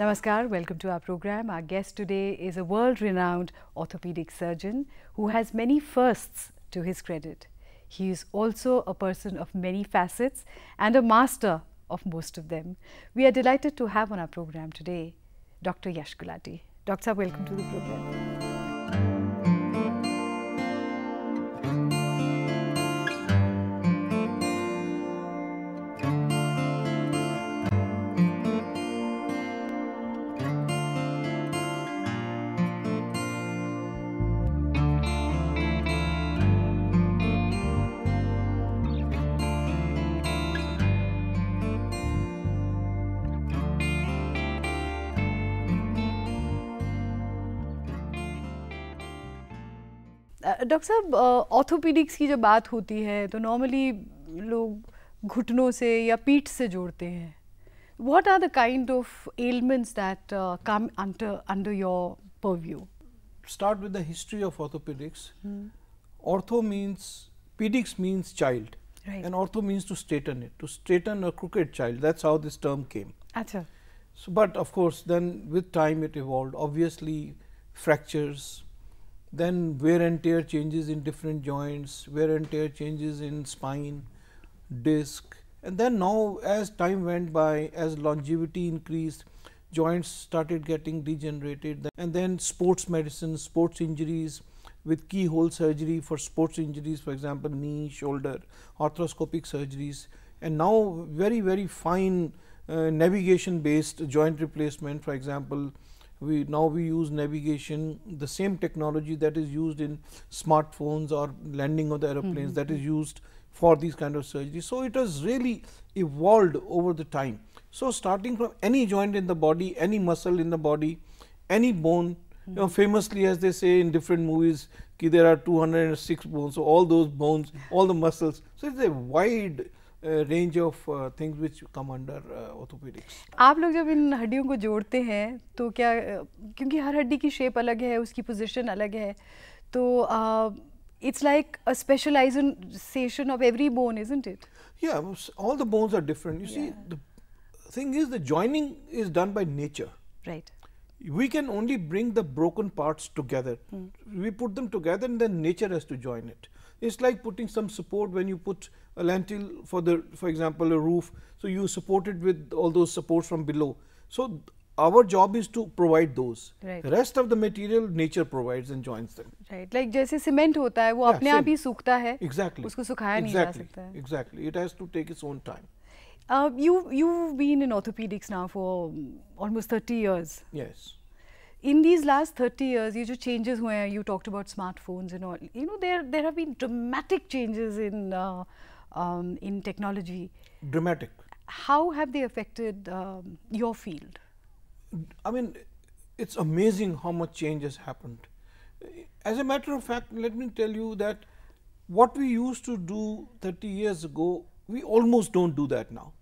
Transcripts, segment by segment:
Namaskar, welcome to our program. Our guest today is a world renowned orthopedic surgeon who has many firsts to his credit. He is also a person of many facets and a master of most of them. We are delighted to have on our program today Dr. Yash Gulati. Doctor, welcome to the program. Doctor साहब orthopaedics की जब बात होती है तो normally लोग घुटनों से या पीठ से जोड़ते हैं what are the kind of ailments that uh, come under under your purview Start with the history of orthopedics. hmm. Ortho means, pedics means child. Right. And ortho means to straighten it, to straighten a crooked child. That's how this term came. अच्छा So, but of course, then with time it evolved. Obviously, fractures, then wear and tear changes in different joints, wear and tear changes in spine, disc, and then now as time went by, as longevity increased, joints started getting degenerated, and then sports medicine, sports injuries with keyhole surgery for sports injuries, for example, knee, shoulder, arthroscopic surgeries, and now very very fine uh, navigation based joint replacement, for example, we now we use navigation the same technology that is used in smartphones or landing of the aeroplanes mm-hmm. that is used for these kind of surgery so it has really evolved over the time. So starting from any joint in the body any muscle in the body any bone you know mm-hmm. famously as they say in different movies ki there are 206 bones. So all those bones all the muscles. So it's a wide range of things which come under orthopaedics आप लोग जब इन हड्डियों को जोड़ते हैं तो क्या क्योंकि हर हड्डी की शेप अलग है उसकी पोजिशन अलग है तो it's like a specialisation of every bone isn't it या all the bones are different you see the thing is the joining is done by nature right we can only bring the broken parts together. Hmm. we put them together and then nature has to join it. hmm. It's like putting some support when you put a lintel for the, for example, a roof. So you support it with all those supports from below. So our job is to provide those. Right. The rest of the material nature provides and joins them. Right. Like जैसे cement होता है वो yeah, अपने आप ही सूखता है. Exactly. उसको सुखाया exactly. नहीं जा सकता है. Exactly. It has to take its own time. Uh, you you've been in orthopedics now for almost 30 years. Yes in these last 30 years, you changes where you talked about smartphones and all. You know, there there have been dramatic changes in uh, um, in technology. Dramatic. How have they affected um, your field? I mean, it's amazing how much change has happened. As a matter of fact, let me tell you that what we used to do 30 years ago, we almost don't do that now.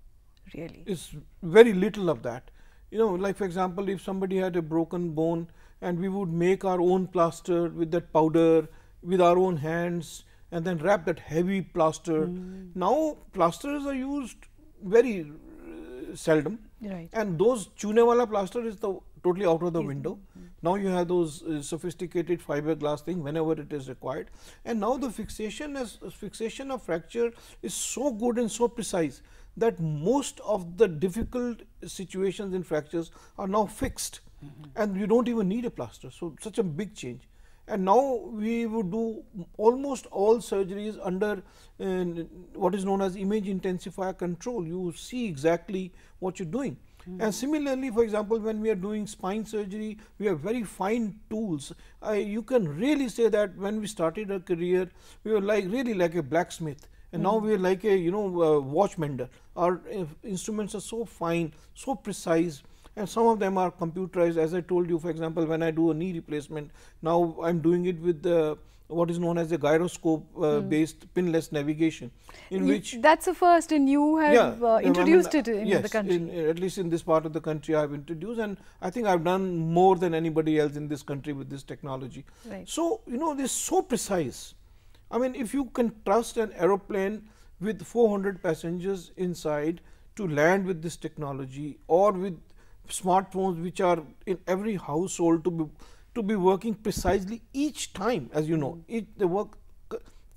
Really? It's very little of that you know, like for example, if somebody had a broken bone and we would make our own plaster with that powder with our own hands and then wrap that heavy plaster. Now, plasters are used very uh, seldom. Right. and those chune wala plaster is the totally out of the window. Now you have those uh, sophisticated fiberglass thing whenever it is required. And now the fixation is fixation of fracture is so good and so precise that most of the difficult situations in fractures are now fixed and you don't even need a plaster so such a big change and now we would do almost all surgeries under uh, what is known as image intensifier control. You see exactly what you're doing. And similarly, for example, when we are doing spine surgery, we have very fine tools. Uh, you can really say that when we started our career, we were like really like a blacksmith. And now we are like a you know uh, watch mender. Our uh, instruments are so fine, so precise, and some of them are computerized as i told you for example when i do a knee replacement now i'm doing it with the what is known as a gyroscope uh, based pinless navigation in You- which that's the first, and you have yeah, uh, I mean, introduced it in yes, the country. in- at least in this part of the country i've introduced and i think i've done more than anybody else in this country with this technology Right. so you know this so precise i mean if you can trust an aeroplane with 400 passengers inside to land with this technology or with smartphones which are in every household to be to be working precisely each time as you know each, they work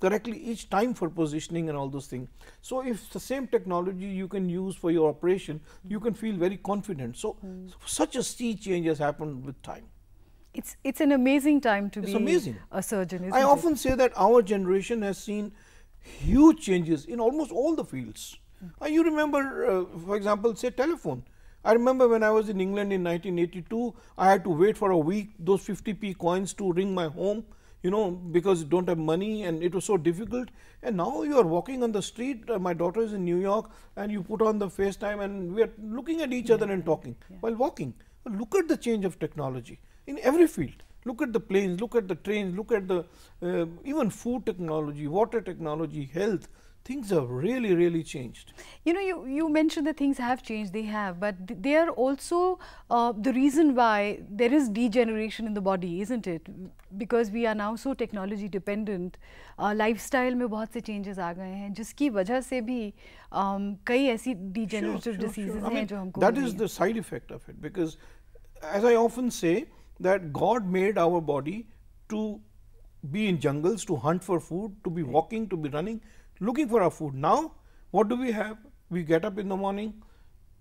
correctly each time for positioning and all those things. So, if the same technology you can use for your operation, you can feel very confident. So, mm. so such a sea change has happened with time. It's it's an amazing time to it's be amazing. a surgeon. I often say that our generation has seen huge changes in almost all the fields. Mm. Uh, you remember, uh, for example, say telephone. I remember when I was in England in 1982, I had to wait for a week those 50p coins to ring my home you know because you don't have money and it was so difficult and now you are walking on the street uh, my daughter is in new york and you put on the facetime and we are looking at each yeah. other and talking yeah. while walking but look at the change of technology in every field look at the planes look at the trains look at the uh, even food technology water technology health things have really really changed you know you you mentioned that things have changed they have but th they are also uh, the reason why there is degeneration in the body isn't it because we are now so technology dependent uh, lifestyle में बहुत से changes आ गए हैं जिसकी वजह से भी um, कई ऐसी degenerative sure, sure, diseases sure. हैं जो हमको that is the side effect of it because as I often say that God made our body to be in jungles to hunt for food to be walking to be running looking for our food. Now, what do we have? We get up in the morning,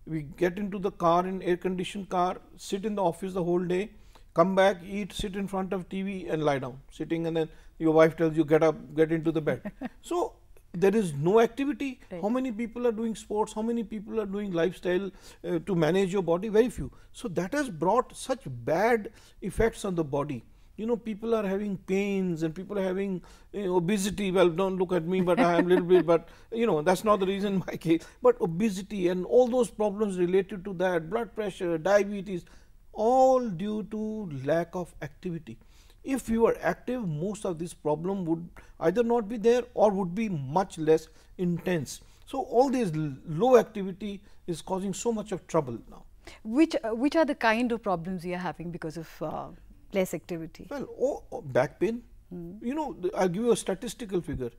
we get into the car in air conditioned car, sit in the office the whole day, come back, eat, sit in front of TV and lie down, sitting and then your wife tells you get up, get into the bed. so, there is no activity. Right. How many people are doing sports? How many people are doing lifestyle uh, to manage your body? Very few. So, that has brought such bad effects on the body you know people are having pains and people are having you know, obesity well don't look at me but i am a little bit but you know that's not the reason my case but obesity and all those problems related to that blood pressure diabetes all due to lack of activity if you are active most of this problem would either not be there or would be much less intense so all this low activity is causing so much of trouble now which uh, which are the kind of problems you are having because of uh, less activity? Well, oh, oh, back pain. Mm. You know, I'll give you a statistical figure.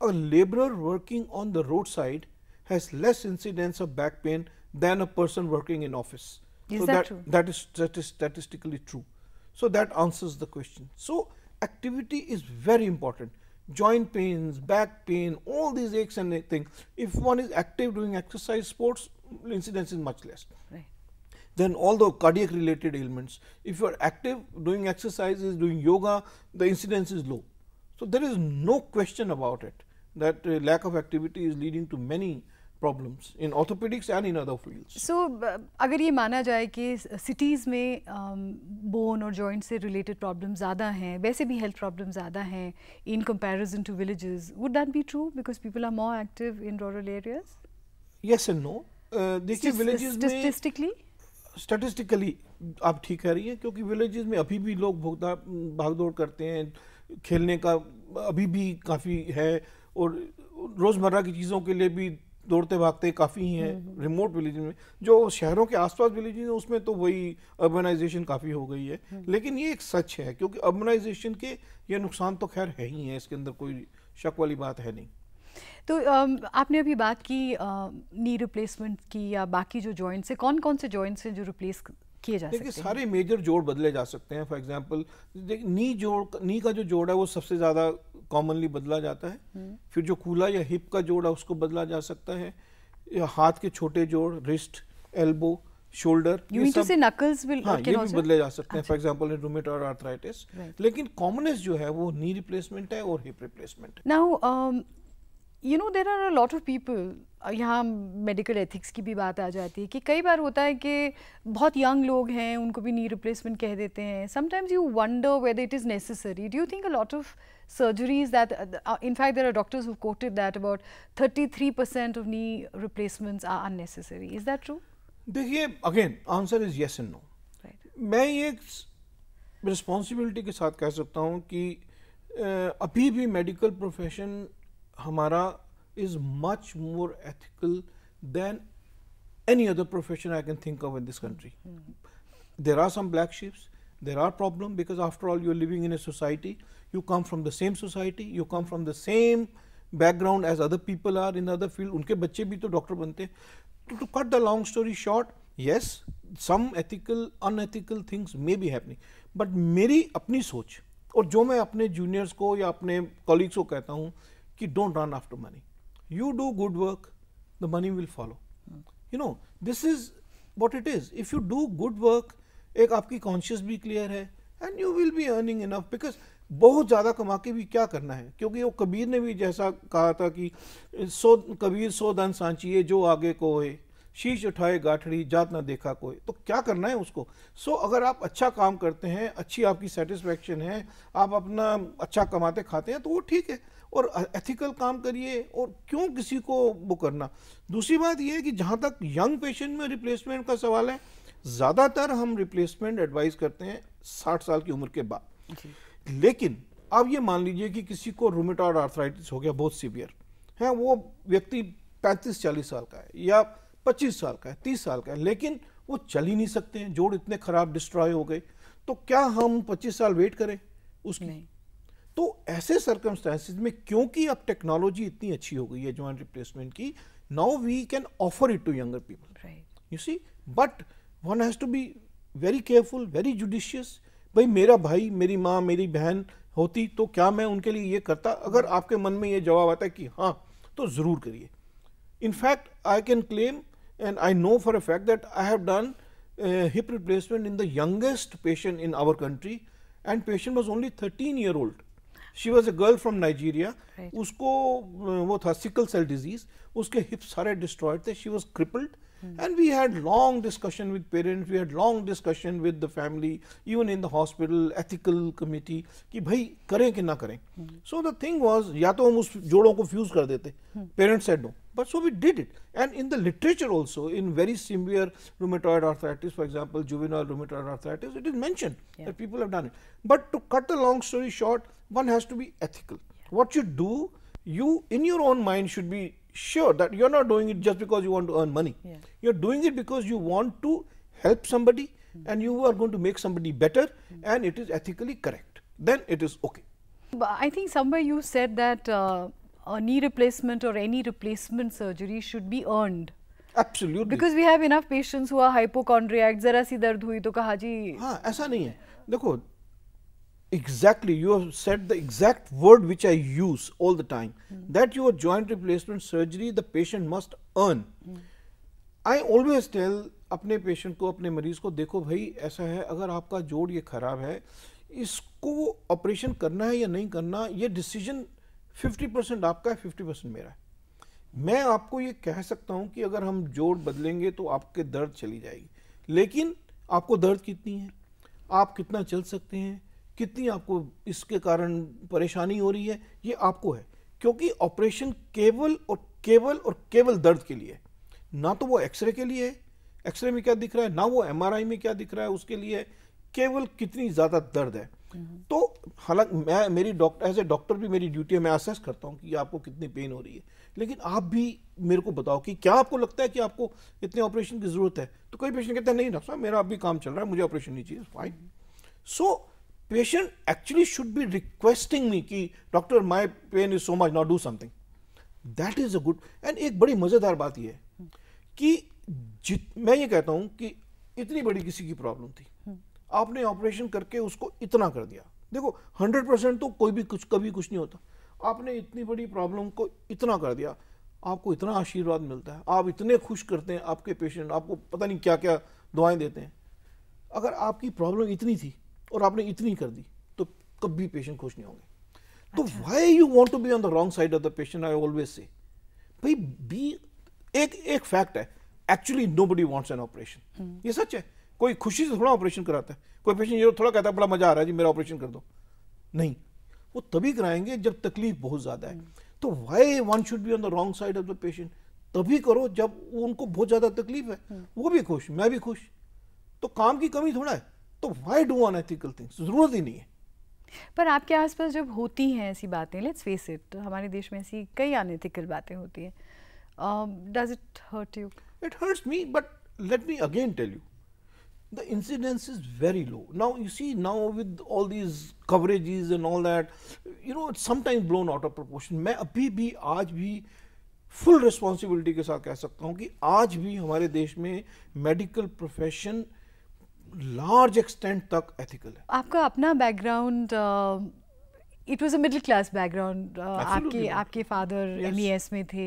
A laborer working on the roadside has less incidence of back pain than a person working in office. Is so that, that true? That is, that is statistically true. So that answers the question. So activity is very important. Joint pains, back pain, all these aches and things. If one is active doing exercise, sports, incidence is much less. Right then all the cardiac related ailments. If you are active doing exercises, doing yoga, the incidence is low. So, there is no question about it that uh, lack of activity is leading to many problems in orthopaedics and in other fields so अगर ये माना जाए कि cities में um, bone और joint से related problem ज़्यादा हैं वैसे भी हेल्थ प्रॉब्लम ज़्यादा हैं in comparison to villages would that be true because people are more active in rural areas yes and no देखिए विलेजेस में आप ठीक कह रही हैं क्योंकि विलेजेस में अभी भी लोग भाग भागदौड़ करते हैं खेलने का अभी भी काफ़ी है और रोज़मर्रा की चीज़ों के लिए भी दौड़ते भागते काफ़ी हैं रिमोट हम्म, विलेज हम्म। में जो शहरों के आसपास विलेज हैं उसमें तो वही अर्बनाइजेशन काफ़ी हो गई है हम्म। लेकिन ये एक सच है क्योंकि अर्बनाइजेशन के ये नुकसान तो खैर है ही है इसके अंदर कोई शक वाली बात है नहीं तो आपने अभी बात की नी रिप्लेसमेंट की या बाकी जो जॉइंट्स है कौन कौन से जॉइंट्स हैं जो रिप्लेस किए जा हैं सारे मेजर जोड़ बदले जा सकते हैं फॉर एग्जांपल नी जोड़ नी का जो जोड़ है वो सबसे ज़्यादा कॉमनली बदला जाता है। हम्म। फिर जो कूला या हिप का जोड़ है उसको बदला जा सकता है। या हाथ के छोटे जोड़ रिस्ट एल्बो शोल्डर ये सब नकल्स हाँ, ये भी बदले जा सकते हैं। फॉर एग्जांपल इन रूमेट और आर्थराइटिस लेकिन कॉमनेस्ट जो है वो नी रिप्लेसमेंट है और hip replacement now you know there are a lot of people यहाँ मेडिकल एथिक्स की भी बात आ जाती है कि कई बार होता है कि बहुत यंग लोग हैं उनको भी नी रिप्लेसमेंट कह देते हैं। Sometimes you wonder whether it is necessary do you think a lot of surgeries that uh, in fact there are doctors who've quoted that about 33% of knee replacements are unnecessary. Is that true? देखिए again answer is yes and no मैं ये responsibility के साथ कह सकता हूँ कि अभी भी मेडिकल प्रोफेशन हमारा is much more ethical than any other profession I can think of in this country there are some black sheeps there are problem because after all you are living in a society you come from the same society you come from the same background as other people are in other field उनके बच्चे भी तो doctor बनते हैं। To cut the long story short yes some ethical unethical things may be happening but मेरी अपनी सोच और जो मैं अपने जूनियर्स को या अपने कॉलिग्स को कहता हूँ कि don't run after money you do good work the money will follow you know this is what it is if you do good work एक आपकी कॉन्शियस भी क्लियर है and you will be earning enough because बहुत ज़्यादा कमा के भी क्या करना है? क्योंकि वो कबीर ने भी जैसा कहा था कि सो कबीर सो धन सांचिए जो आगे को है शीश उठाए गाठड़ी जात ना देखा कोई तो क्या करना है उसको? सो so, अगर आप अच्छा काम करते हैं अच्छी आपकी सेटिस्फेक्शन है आप अपना अच्छा कमाते खाते हैं तो वो ठीक है। और एथिकल काम करिए और क्यों किसी को वो करना? दूसरी बात ये है कि जहाँ तक यंग पेशेंट में रिप्लेसमेंट का सवाल है ज़्यादातर हम रिप्लेसमेंट एडवाइस करते हैं साठ साल की उम्र के बाद। लेकिन अब ये मान लीजिए कि किसी को रोमेटॉइड आर्थराइटिस हो गया बहुत सीवियर है वो व्यक्ति पैंतीस चालीस साल का है या पच्चीस साल का है तीस साल का है लेकिन वो चल ही नहीं सकते हैं जोड़ इतने खराब डिस्ट्रॉय हो गए तो क्या हम पच्चीस साल वेट करें? उसकी नहीं। तो ऐसे सर्कमस्टांसिस में क्योंकि अब टेक्नोलॉजी इतनी अच्छी हो गई है ज्वाइंट रिप्लेसमेंट की now we can offer it to younger people you see but one has to be very careful very judicious भाई मेरा भाई मेरी माँ मेरी बहन होती तो क्या मैं उनके लिए ये करता? अगर आपके मन में ये जवाब आता है कि हाँ तो ज़रूर करिए। In fact I can claim and I know for a fact that I have done hip replacement in the youngest patient in our country and patient was only thirteen year old she was a girl from Nigeria उसको वो था sickle cell disease उसके हिप्स सारे destroyed थे she was crippled and we had long discussion with parents we had long discussion with the family even in the hospital ethical committee कि भाई करें कि ना करें so the thing was या तो हम उस जोड़ों को फ्यूज कर देते parents said no but so we did it and in the literature also in very severe rheumatoid arthritis for example juvenile rheumatoid arthritis it is mentioned yeah. that people have done it but to cut the long story short one has to be ethical. What you do, you in your own mind should be sure that you're not doing it just because you want to earn money. Yeah. You're doing it because you want to help somebody mm. and you are going to make somebody better mm. and it is ethically correct. Then it is okay. But I think somewhere you said that uh, a knee replacement or any replacement surgery should be earned. Absolutely. Because we have enough patients who are hypochondriacs. जरा सी दर्द हुई तो कहा जी हाँ ऐसा नहीं है देखो exactly you have said the exact word which I use all the time mm. that your joint replacement surgery the patient must earn. Mm. I always tell अपने पेशेंट को अपने मरीज़ को देखो भाई ऐसा है अगर आपका जोड़ ये खराब है इसको ऑपरेशन करना है या नहीं करना ये डिसीज़न 50 परसेंट आपका है 50 परसेंट मेरा है मैं आपको ये कह सकता हूँ कि अगर हम जोड़ बदलेंगे तो आपके दर्द चली जाएगी लेकिन आपको दर्द कितनी है आप कितना चल सकते हैं कितनी आपको इसके कारण परेशानी हो रही है ये आपको है। क्योंकि ऑपरेशन केवल और केवल और केवल दर्द के लिए ना तो वो एक्सरे के लिए है। एक्सरे में क्या दिख रहा है? ना वो एमआरआई में क्या दिख रहा है उसके लिए? केवल कितनी ज़्यादा दर्द है। तो हालाँकि मैं मेरी डॉक्टर एज ए डॉक्टर भी मेरी ड्यूटी है मैं असेस करता हूँ कि आपको कितनी पेन हो रही है। लेकिन आप भी मेरे को बताओ कि क्या आपको लगता है कि आपको इतने ऑपरेशन की ज़रूरत है? तो कई पेशेंट कहते हैं नहीं डॉक्टर साहब मेरा अभी काम चल रहा है मुझे ऑपरेशन नहीं चाहिए fine so patient actually should be requesting me कि doctor my pain is so much not do something that is a good and एक बड़ी मज़ेदार बात यह है कि जित, मैं ये कहता हूँ कि इतनी बड़ी किसी की प्रॉब्लम थी। आपने ऑपरेशन करके उसको इतना कर दिया। देखो हंड्रेड परसेंट तो कोई भी कुछ, कभी कुछ नहीं होता। आपने इतनी बड़ी प्रॉब्लम को इतना कर दिया, आपको इतना आशीर्वाद मिलता है। आप इतने खुश करते हैं, आपके पेशेंट आपको पता नहीं क्या क्या दुआएँ देते हैं। अगर आपकी प्रॉब्लम इतनी थी और आपने इतनी कर दी तो कभी पेशेंट खुश नहीं होंगे। तो why you want to be on the wrong side of the patient I always say भाई बी एक एक फैक्ट है actually nobody wants an operation ये सच है कोई खुशी से थोड़ा ऑपरेशन कराता है कोई पेशेंट ये थोड़ा कहता है बड़ा मज़ा आ रहा है जी मेरा ऑपरेशन कर दो। नहीं वो तभी कराएँगे जब तकलीफ़ बहुत ज़्यादा है। hmm. तो why one should be on the wrong side of the patient तभी करो जब उनको बहुत ज़्यादा तकलीफ़ है hmm. वो भी खुश मैं भी खुश। तो काम की कमी थोड़ा है तो वाई डू अनएथिकल थिंग्स ज़रूरत ही नहीं है पर आपके आसपास जब होती हैं ऐसी बातें लेट्स फेस इट हमारे देश में ऐसी कई अनएथिकल बातें होती हैं does it hurt you it hurts me but let me again tell you the incidence is very low. Now you see now with all these coverages and all that, you know it's sometimes blown out of proportion. मैं अभी भी आज भी full responsibility के साथ कह सकता हूँ कि आज भी हमारे देश में मेडिकल प्रोफेशन लार्ज एक्सटेंट तक एथिकल है। आपका अपना background it was a middle class background आपके आपके फादर Yes. एमईएस में थे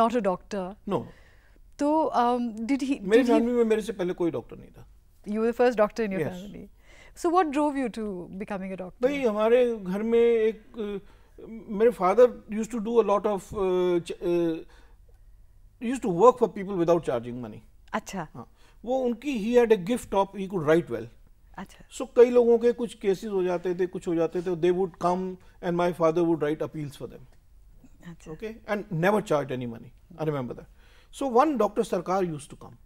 नॉट अ डॉक्टर नो तो डिड ही मेरी फैमिली में मेरे से पहले कोई डॉक्टर नहीं था। Were the first doctor in your Yes. family. So what drove you to becoming a भाई हमारे घर में एक मेरे father used to do a lot of used to work for people without charging money अच्छा। हाँ। वो उनकी ही had a gift of he could write well अच्छा। सो कई लोगों के कुछ केसेस हो जाते थे कुछ हो जाते थे they would come and my father would write appeals for them okay? And never charged any money. I remember that. So one dr sarkar used to come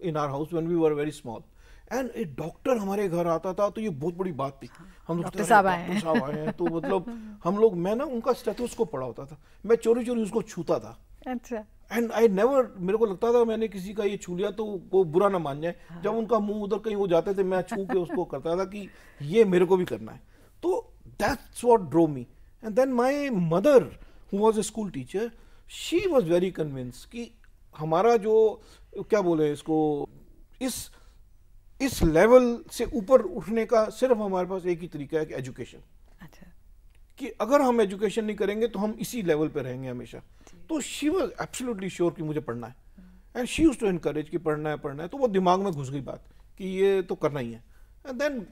in our house when we were very small. And एक doctor हमारे घर आता था तो ये बहुत बड़ी बात थी। हम लोग डॉक्टर साहब आए हैं। साहब आए हैं तो मतलब हम लोग मैं ना उनका स्टेथोस्कोप पढ़ा होता था। मैं चोरी चोरी उसको छूता था। अच्छा। एंड आई नेवर मेरे को लगता था मैंने किसी का ये छू लिया तो वो बुरा ना मान जाए। हाँ। जब उनका मुँह उधर कहीं वो जाते थे मैं छू के उसको करता था कि ये मेरे को भी करना है। तो that's what drew me and then my mother who was a school teacher she was very convince कि हमारा जो क्या बोले इसको इस इस लेवल से ऊपर उठने का सिर्फ़ हमारे पास एक ही तरीका है कि एजुकेशन कि अगर हम एजुकेशन नहीं करेंगे तो हम इसी लेवल पे रहेंगे हमेशा। तो शी वॉज़ एब्सोल्युटली श्योर कि मुझे पढ़ना है। And she used to encourage कि पढ़ना है पढ़ना है। तो वो दिमाग में घुस गई बात कि ये तो करना ही है। And then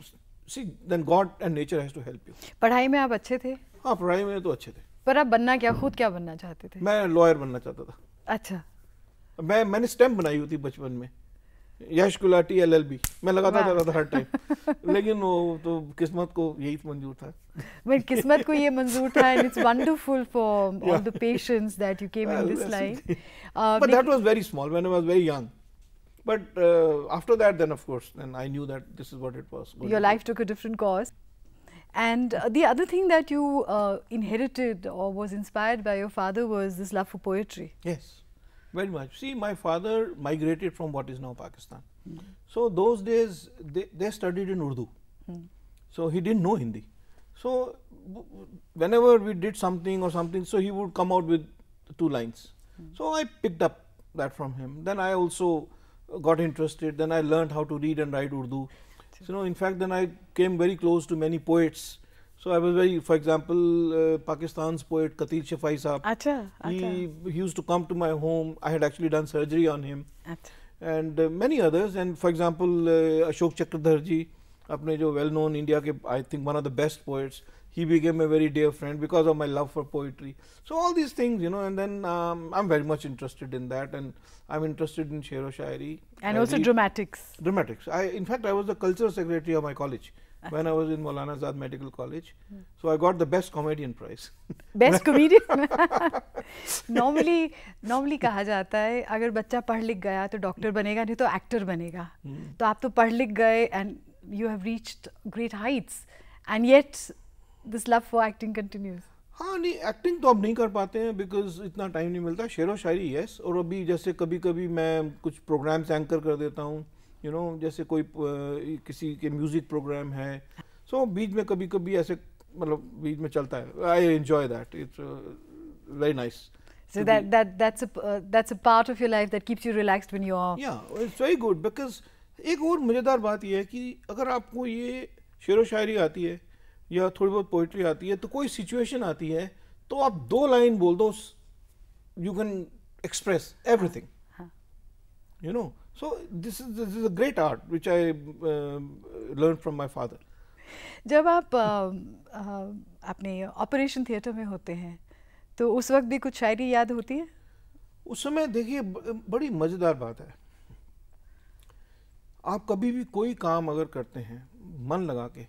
see then God and nature has to help you पढ़ाई में आप अच्छे थे? हाँ पढ़ाई में तो अच्छे थे। पर आप बनना क्या खुद क्या बनना चाहते थे? मैं लॉयर बनना चाहता था। अच्छा। मैं मैंने स्टैम्प बनाई हुई थी बचपन में। यश गुलाटी एल मैं लगाता वाह। रहता था हर टाइम लेकिन वो तो किस्मत को यही मंजूर था मेरी किस्मत को ये मंजूर था and it's wonderful for all the patience that you came in Well, this that's line it. but that was very small when I was very young. But uh, after that, then of course, then I knew that this is what it was. going your to be. life took a different course. And uh, the other thing that you uh, inherited or was inspired by your father was this love for poetry. Yes, very much. See, my father migrated from what is now Pakistan. So those days they, they studied in Urdu. So he didn't know Hindi. So whenever we did something or something, so he would come out with two lines. So I picked up that from him. Then I also got interested. Then I learned how to read and write Urdu. So, you know, in fact, then I came very close to many poets. So I was very, for example, uh, Pakistan's poet Qateel Shifai Saab. Achha, he, achha. he, used to come to my home. I had actually done surgery on him. Achha. And uh, many others. And for example, uh, Ashok Chakradharji, apne jo well-known India ke, I think one of the best poets, he became a very dear friend because of my love for poetry. So all these things, you know, and then um, I'm very much interested in that, and I'm interested in Shero Shairi. And also dramatics. Dramatics. I, in fact, I was the culture secretary of my college. When I was in Maulana Azad Medical College. So I got the best comedian prize. Best comedian normally normally कहा जाता है अगर बच्चा पढ़ लिख गया तो doctor बनेगा नहीं तो एक्टर बनेगा। तो आप तो पढ़ लिख गए and you have reached great heights and yet this love for acting continues हाँ नहीं एक्टिंग तो अब नहीं कर पाते हैं बिकॉज़ इतना टाइम नहीं मिलता। शेर व शायरी यस और अभी जैसे कभी कभी मैं कुछ प्रोग्राम्स एंकर कर देता हूँ। यू नो जैसे कोई किसी के म्यूज़िक प्रोग्राम है सो so, बीच में कभी कभी ऐसे मतलब बीच में चलता है I enjoy that it's very nice So that that that's a uh, that's a part of your life that keeps you relaxed when you are. या इट्स वेरी गुड बिकॉज़ एक और मज़ेदार बात यह है कि अगर आपको ये शेर व शायरी आती है या थोड़ी बहुत पोइट्री आती है तो कोई सिचुएशन आती है तो आप दो लाइन बोल दो यू कैन एक्सप्रेस एवरीथिंग हाँ. you know so this is this is a great art which i uh, learned from my father. जब आप अ, अ, अपने ऑपरेशन थिएटर में होते हैं तो उस वक्त भी कुछ शायरी याद होती है? उस समय देखिए बड़ी मज़ेदार बात है। आप कभी भी कोई काम अगर करते हैं मन लगा के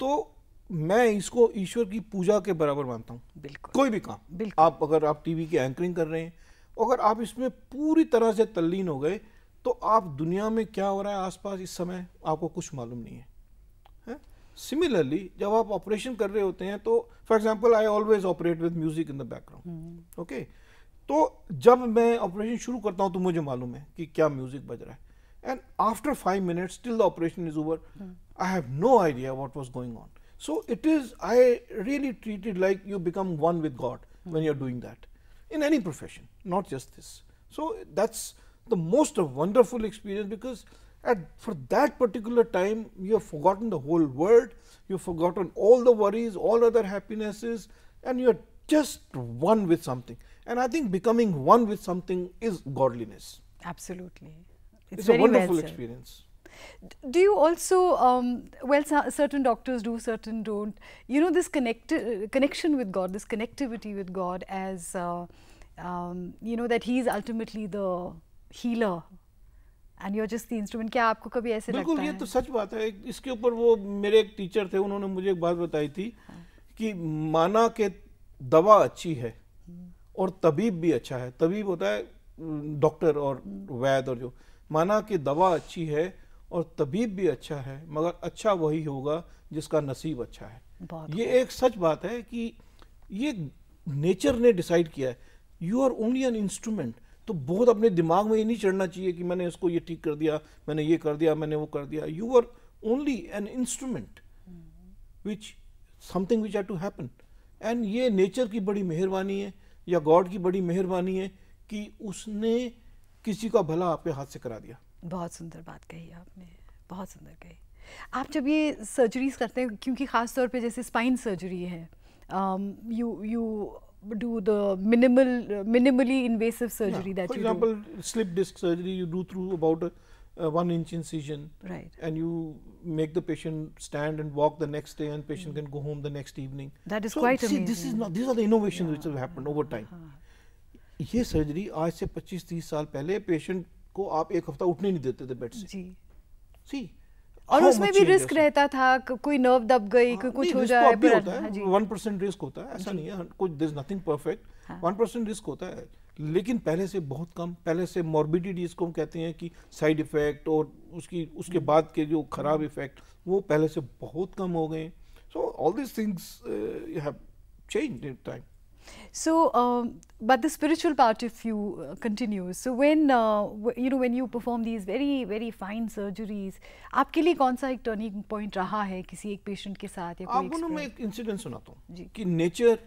तो मैं इसको ईश्वर की पूजा के बराबर मानता हूँ। बिल्कुल। कोई भी काम। बिल्कुल। आप अगर आप टीवी की एंकरिंग कर रहे हैं अगर आप इसमें पूरी तरह से तल्लीन हो गए तो आप दुनिया में क्या हो रहा है आसपास इस समय? आपको कुछ मालूम नहीं है। सिमिलरली जब आप ऑपरेशन कर रहे होते हैं तो for example I always operate with music in the background okay तो जब मैं ऑपरेशन शुरू करता हूँ तो मुझे मालूम है कि क्या म्यूज़िक बज रहा है। And after five minutes still the operation is over I have no idea what was going on so it is I really treated like you become one with God when you are doing that in any profession, not just this. So, that is the most wonderful experience because at for that particular time you have forgotten the whole world, you have forgotten all the worries, all other happinesses and you are just one with something. And I think becoming one with something is godliness. Absolutely. It's, it's a wonderful well experience do you also um, well certain doctors do certain don't you know this connect connection with god this connectivity with god as uh, um, you know that he is ultimately the healer and you just the instrument क्या आपको कभी ऐसे लगता है बिल्कुल ये तो सच बात है इसके ऊपर वो मेरे एक टीचर थे उन्होंने मुझे एक बात बताई थी हाँ. कि माना के दवा अच्छी है और तबीब भी अच्छा है तबीब होता है डॉक्टर और वैद और जो माना कि दवा अच्छी है और तबीब भी अच्छा है मगर अच्छा वही होगा जिसका नसीब अच्छा है। ये एक सच बात है कि ये नेचर ने डिसाइड किया है। You are only an instrument तो बहुत अपने दिमाग में ये नहीं चढ़ना चाहिए कि मैंने इसको ये ठीक कर दिया मैंने ये कर दिया मैंने वो कर दिया। You are only an instrument which something which have to happen and ये नेचर की बड़ी मेहरबानी है या गॉड की बड़ी मेहरबानी है कि उसने किसी का भला आपके हाथ से करा दिया। बहुत सुंदर बात कही आपने बहुत सुंदर कही। आप जब ये सर्जरीज करते हैं क्योंकि ख़ास तौर पे जैसे स्पाइन सर्जरी है you you do the minimal minimally invasive surgery that example slip disc surgery you do through about one inch incision right and you make the patient stand and walk the next day and patient can go home the next evening that is quite amazing this is not this are the innovation which have happened over time ये surgery आज से 25 30 साल पहले patient को आप एक हफ़्ता उठने नहीं देते थे बेड से। जी। सी और उसमें भी रिस्क रहता था कोई नर्व दब गई हाँ, कोई कुछ हो जाए भी होता है। वन परसेंट रिस्क होता है ऐसा नहीं है कुछ this nothing perfect one percent risk होता है लेकिन पहले से बहुत कम पहले से मॉर्बिडिटी जिसको हम कहते हैं कि साइड इफ़ेक्ट और उसकी उसके हम्म। बाद के जो खराब इफ़ेक्ट वो पहले से बहुत कम हो गए। So all this things have change in time So, um, but the spiritual part of you uh, continues. So, when uh, you know when you perform these very very fine surgeries, आपके लिए कौन सा एक turning point रहा है किसी एक patient के साथ या कोई आपको मैं एक इंसिडेंट सुनाता हूँ कि नेचर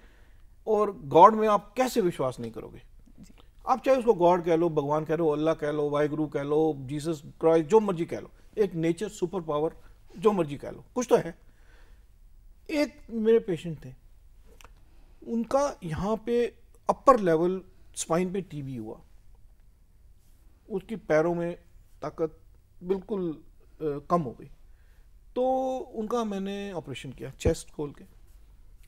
और गॉड में आप कैसे विश्वास नहीं करोगे? आप चाहे उसको गॉड कह लो भगवान कह लो अल्लाह कह लो वाहिगुरु कह लो जीसस क्राइस्ट जो मर्ज़ी कह लो एक नेचर सुपर पावर जो मर्ज़ी कह लो कुछ तो है। एक मेरे पेशेंट थे उनका यहाँ पे अपर लेवल स्पाइन पे टीबी हुआ। उसकी पैरों में ताकत बिल्कुल आ, कम हो गई। तो उनका मैंने ऑपरेशन किया चेस्ट खोल के।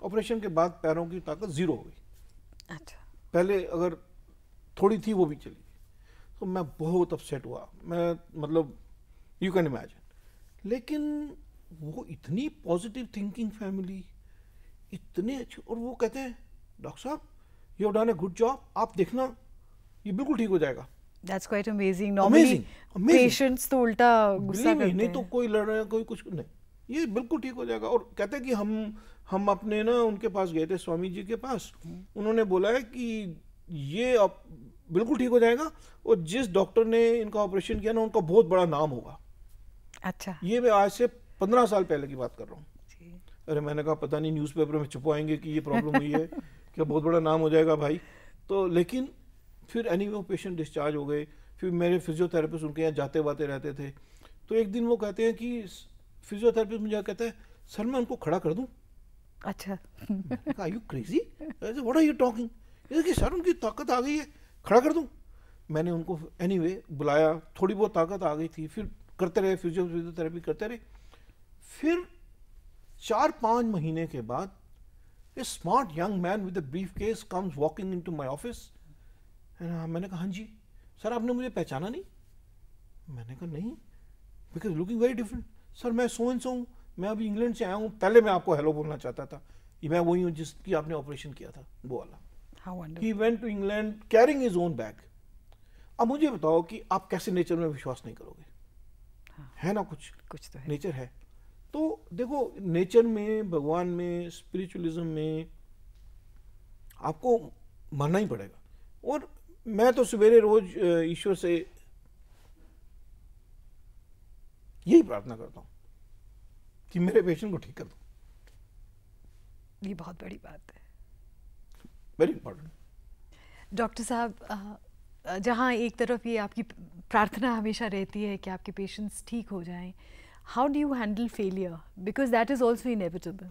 ऑपरेशन के बाद पैरों की ताकत ज़ीरो हो गई। अच्छा। पहले अगर थोड़ी थी वो भी चली गई। तो मैं बहुत अपसेट हुआ। मैं मतलब यू कैन इमेजिन लेकिन वो इतनी पॉजिटिव थिंकिंग फैमिली इतने अच्छे और वो कहते हैं डॉक्टर साहब you done a good job आप देखना ये बिल्कुल ठीक हो जाएगा That's quite amazing. Normally, amazing. amazing. patients तो उल्टा गुस्सा करते नहीं तो कोई लड़ रहा है कोई कुछ नहीं ये बिल्कुल ठीक हो जाएगा और कहते हैं कि हम हम अपने ना उनके पास गए थे स्वामी जी के पास उन्होंने बोला है कि ये अब बिल्कुल ठीक हो जाएगा और जिस डॉक्टर ने इनका ऑपरेशन किया ना उनका बहुत बड़ा नाम होगा अच्छा ये मैं आज से पंद्रह साल पहले की बात कर रहा हूँ अरे मैंने कहा पता नहीं न्यूज़पेपर में छुपवाएँगे कि ये प्रॉब्लम हुई है क्या बहुत बड़ा नाम हो जाएगा भाई? तो लेकिन फिर एनी वो पेशेंट डिस्चार्ज हो गए। फिर मेरे फिजियोथेरेपिस्ट उनके यहाँ जाते वाते रहते थे। तो एक दिन वो कहते हैं कि फिजियोथेरेपिस्ट मुझे कहता है सर मैं उनको खड़ा कर दूँ? अच्छा। Are you crazy what are you talking कि सर उनकी ताकत आ गई है खड़ा कर दूँ? मैंने उनको एनी anyway, बुलाया थोड़ी बहुत ताकत आ गई थी फिर करते रहे फिजियो फिजियोथेरेपी करते रहे। फिर चार पाँच महीने के बाद a smart young man with briefcase comes walking into my office मैंने कहा हाँ जी सर आपने मुझे पहचाना नहीं? मैंने कहा नहीं because looking very different sir मैं सो एंड सो हूँ मैं अभी इंग्लैंड से आया हूँ पहले मैं आपको हेलो बोलना चाहता था ये मैं वही हूँ जिसकी आपने ऑपरेशन किया था वो वाला। He went to England carrying his own bag अब मुझे बताओ कि आप कैसे नेचर में विश्वास नहीं करोगे? हाँ, है ना कुछ? कुछ तो है। नेचर है। तो देखो नेचर में भगवान में स्पिरिचुअलिज्म में आपको मानना ही पड़ेगा। और मैं तो सवेरे रोज ईश्वर से यही प्रार्थना करता हूँ कि मेरे पेशेंट को ठीक कर दो। ये बहुत बड़ी बात है। वेरी इंपॉर्टेंट डॉक्टर साहब जहाँ एक तरफ़ ये आपकी प्रार्थना हमेशा रहती है कि आपके पेशेंट्स ठीक हो जाएँ how do you handle failure because that is also inevitable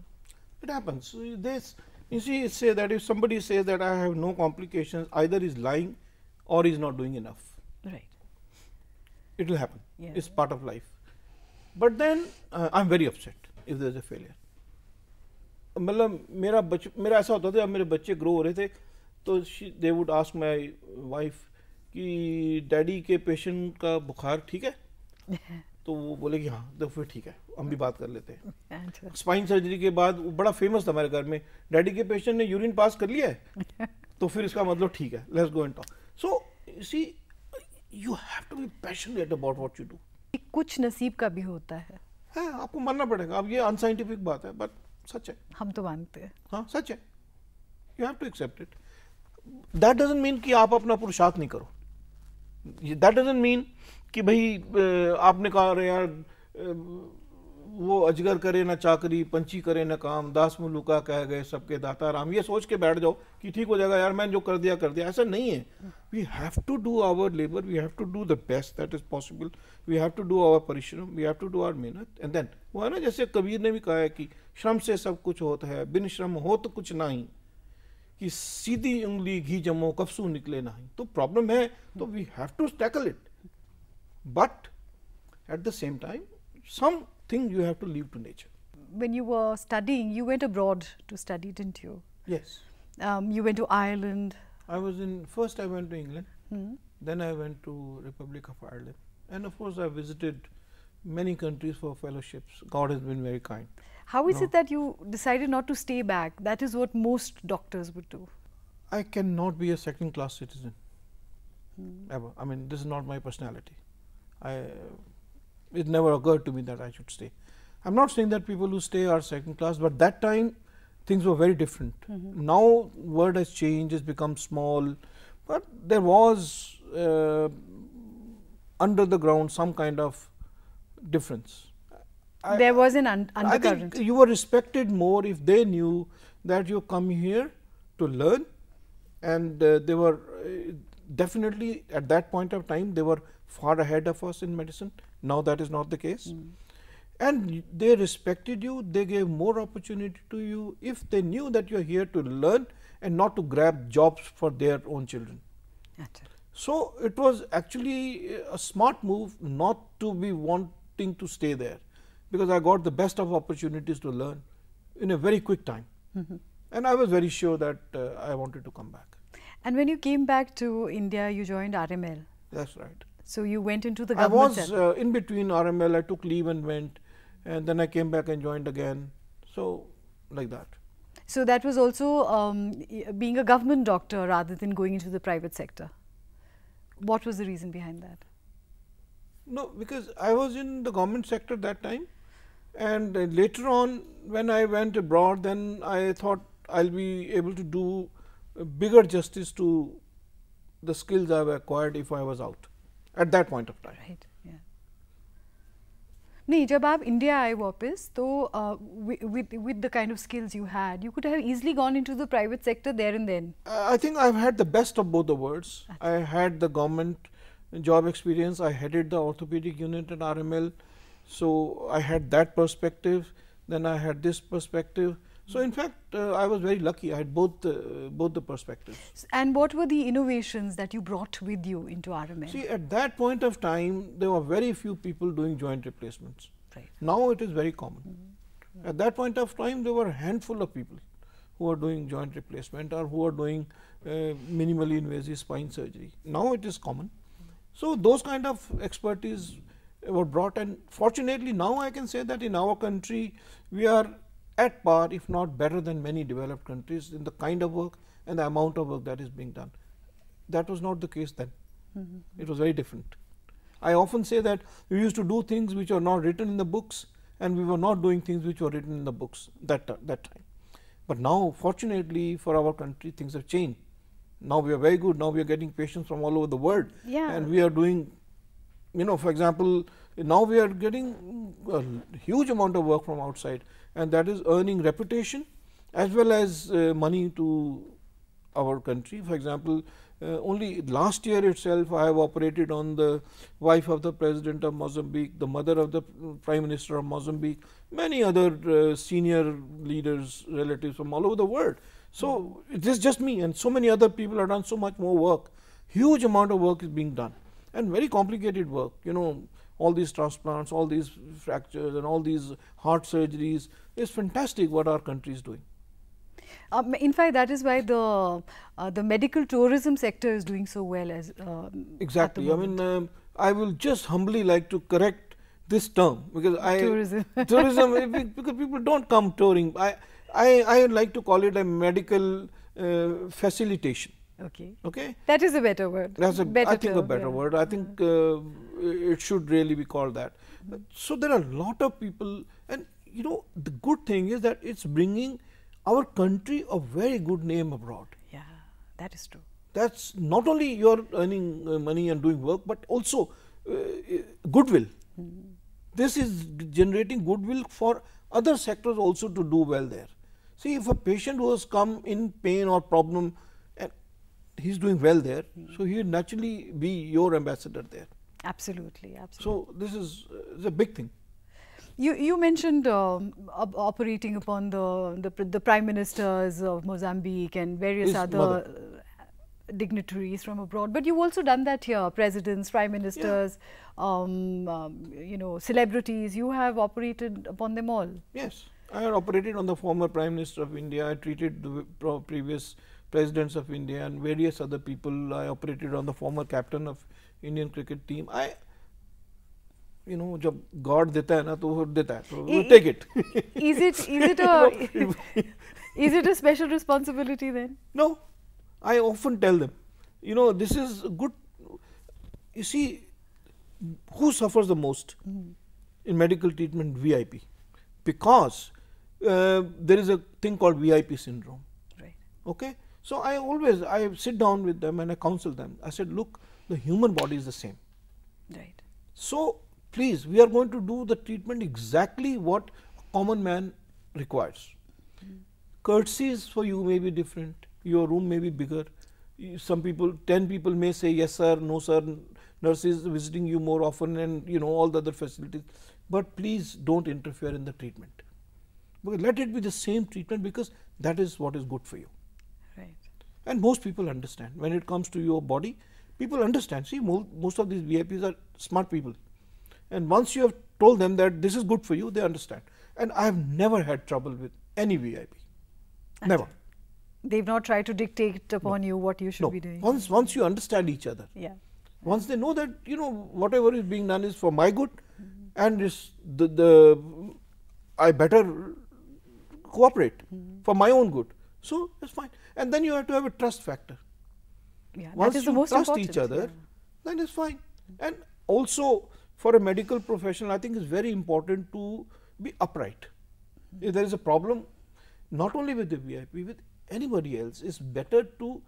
it happens this you see say that if somebody says that i have no complications either is lying or is not doing enough right it will happen yeah. it's part of life but then uh, i'm very upset if there's a failure मतलब मेरा बच मेरा ऐसा होता था जब मेरे बच्चे ग्रो हो रहे थे तो they would ask my wife कि डैडी के पेशेंट का बुखार ठीक है तो वो बोले कि हाँ तो फिर ठीक है हम भी बात कर लेते हैं। स्पाइन अच्छा। सर्जरी के बाद वो बड़ा फ़ेमस था मेरे घर में। डैडी के पेशेंट ने यूरिन पास कर लिया है तो फिर इसका मतलब ठीक है let's go and talk so see you have to be passionate about what you do कुछ नसीब का भी होता है। है आपको मानना पड़ेगा। अब ये अनसाइंटिफिक बात है बट सच है। हम तो मानते हैं। हाँ सच है। You have to accept it that doesn't mean कि आप अपना पुरुषार्थ नहीं करो। दैट डजेंट मीन कि भाई आपने कहा, अरे यार वो अजगर करे ना चाकरी पंची करे ना काम, दास मुलुका कह गए सबके दाता राम, ये सोच के बैठ जाओ कि ठीक हो जाएगा, यार, मैंने जो कर दिया कर दिया। ऐसा नहीं है। We have to do our labour we have to do the best that is possible we have to do our परिश्रम we have to do our मेहनत एंड देन वो है ना, जैसे कबीर ने भी कहा है कि, श्रम से सब कुछ होता है, बिन श्रम हो तो कुछ नहीं. कि सीधी उंगली घी जमो कफसू निकले नहीं तो प्रॉब्लम है तो we have to tackle it but at the same time something you have to leave to nature when you were studying you went abroad to study didn't you yes um, you went to ireland i was in first i went to england hmm. then i went to republic of ireland and of course i visited many countries for fellowships god has been very kind how is no. it that you decided not to stay back that is what most doctors would do i cannot be a second class citizen hmm. ever i mean this is not my personality I, it never occurred to me that I should stay. I'm not saying that people who stay are second class, but that time things were very different. Mm -hmm. Now world has changed, it's become small, but there was uh, under the ground some kind of difference. I, there was an un undercurrent. I think you were respected more if they knew that you come here to learn, and uh, they were uh, definitely at that point of time they were far ahead of us in medicine. Now that is not the case. Mm. And they respected you, they gave more opportunity to you if they knew that you are here to learn and not to grab jobs for their own children. So, it was actually a smart move not to be wanting to stay there, because I got the best of opportunities to learn in a very quick time. Mm -hmm. And I was very sure that uh, I wanted to come back. And when you came back to India, you joined RML. That's right. So you went into the government. I was uh, in between RML. I took leave and went, and then I came back and joined again. So like that. So that was also um, being a government doctor rather than going into the private sector. What was the reason behind that? No, because I was in the government sector that time, and uh, later on when I went abroad, then I thought I'll be able to do bigger justice to the skills I've acquired if I was out at that point of time. Right. Yeah. नहीं जब आप India आए वापस तो with with the kind of skills you had you could have easily gone into the private sector there and then uh, I think I've had the best of both the worlds I had the government job experience I headed the orthopedic unit at RML so I had that perspective then I had this perspective so in fact, uh, I was very lucky. I had both uh, both the perspectives. And what were the innovations that you brought with you into RML? See, at that point of time, there were very few people doing joint replacements. Right. Now it is very common. Mm -hmm. At that point of time, there were a handful of people who are doing joint replacement or who are doing uh, minimally invasive spine surgery. Now it is common. Mm -hmm. So those kind of expertise were brought, and fortunately, now I can say that in our country we are at par if not better than many developed countries in the kind of work and the amount of work that is being done. That was not the case then. Mm -hmm. It was very different. I often say that we used to do things which are not written in the books and we were not doing things which were written in the books that, that time. But now fortunately for our country things have changed. Now we are very good. Now we are getting patients from all over the world yeah. and we are doing you know for example now we are getting a huge amount of work from outside and that is earning reputation as well as uh, money to our country. For example, uh, only last year itself I have operated on the wife of the president of Mozambique, the mother of the prime minister of Mozambique, many other uh, senior leaders, relatives from all over the world. So, it is just me and so many other people have done so much more work. Huge amount of work is being done and very complicated work, you know, all these transplants, all these fractures and all these heart surgeries. It's fantastic what our country is doing. Um, in fact, that is why the uh, the medical tourism sector is doing so well as um, exactly. I mean, um, I will just humbly like to correct this term because I tourism tourism because people don't come touring. I I I like to call it a medical uh, facilitation. Okay. Okay. That is a better word. That's a better I think term, a better yeah. word. I think uh, it should really be called that. So there are a lot of people, and you know the good thing is that it's bringing our country a very good name abroad. Yeah, that is true. That's not only you're earning uh, money and doing work, but also uh, goodwill. This is generating goodwill for other sectors also to do well there. See, if a patient who has come in pain or problem he's doing well there, so he will naturally be your ambassador there. Absolutely, absolutely. So, this is, uh, is a big thing. You, you mentioned um, op operating upon the, the, the prime ministers of Mozambique and various His other mother. uh, dignitaries from abroad, but you've also done that here. Presidents, prime ministers, um, um, you know, celebrities. You have operated upon them all. Yes, I had operated on the former Prime Minister of India. I treated the pro- previous presidents of India and various other people. I operated on the former captain of Indian cricket team. I, you know, जब God देता है ना तो वो देता है. So we I- take it. Is it is it a is it a special responsibility then? no, I often tell them, you know, this is good. You see, who suffers the most in medical treatment? VIP, because uh, there is a thing called VIP syndrome. Right. Okay. So I always I sit down with them and I counsel them. I said, look, the human body is the same. Right. So please, we are going to do the treatment exactly what a common man requires. Hmm. Courtesies for you may be different. Your room may be bigger. Some people, ten people may say yes sir, no sir. Nurses visiting you more often, and you know all the other facilities. But please don't interfere in the treatment. Because let it be the same treatment because that is what is good for you. And most people understand when it comes to your body, people understand. See, mo- most of these VIPs are smart people. And once you have told them that this is good for you, they understand. And I have never had trouble with any VIP. Never. They've not tried to dictate upon you what you should No. be doing. Once, once you understand each other, Yeah. once they know that, you know, whatever is being done is for my good mm-hmm. and is the, the I better cooperate mm-hmm. for my own good. So, it's fine. And then you have to have a trust factor. Yeah. Once that is the you most trust important. each other, yeah. then it's fine. And also for a medical professional, I think it's very important to be upright. Mm-hmm. If there is a problem, not only with the VIP, with anybody else, it's better to